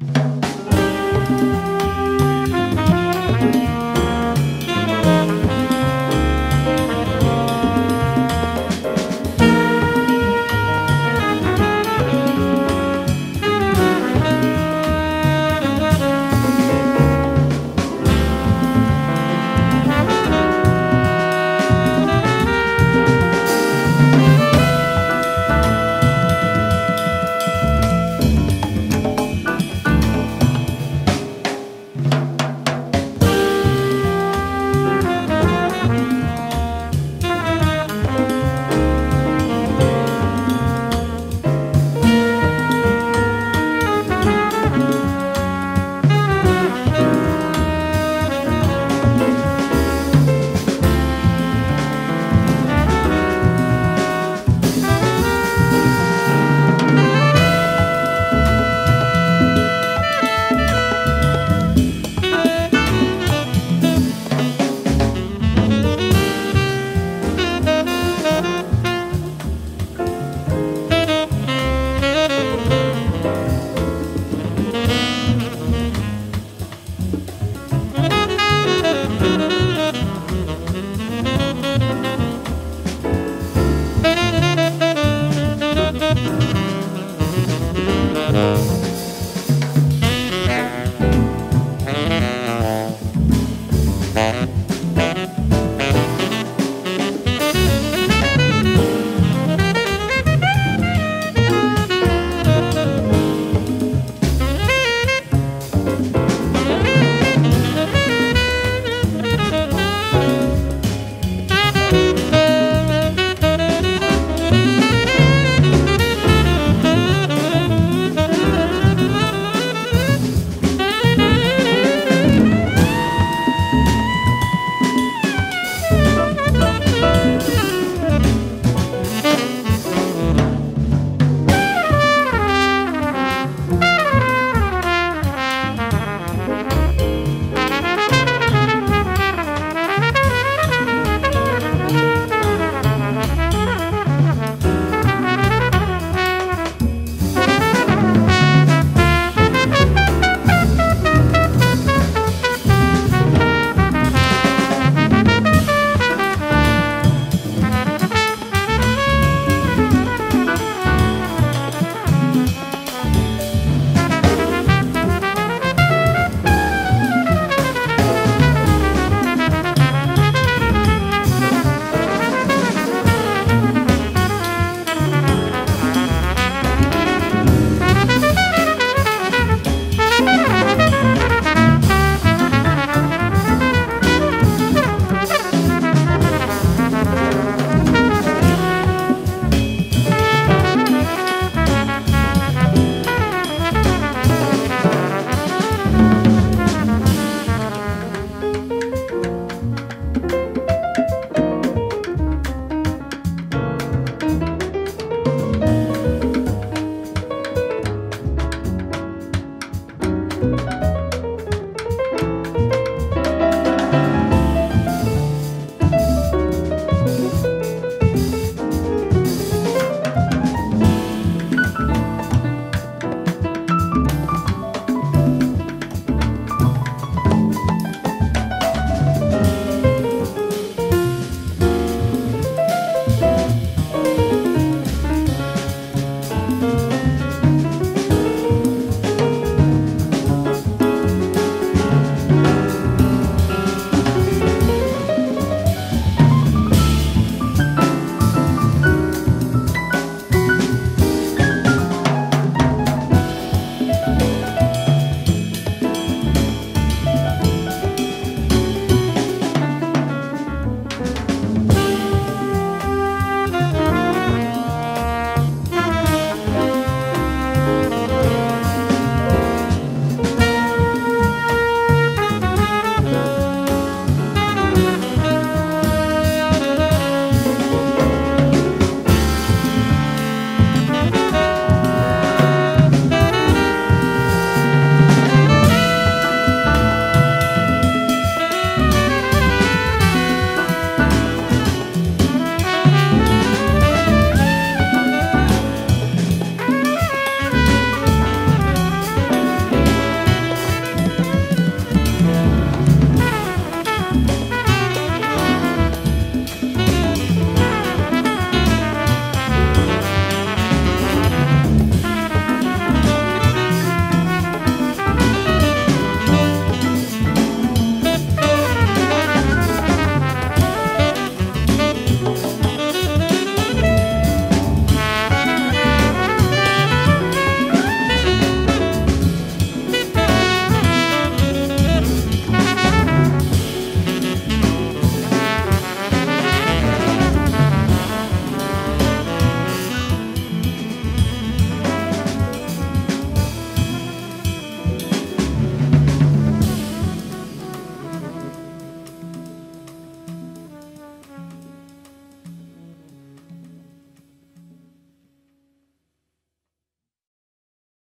you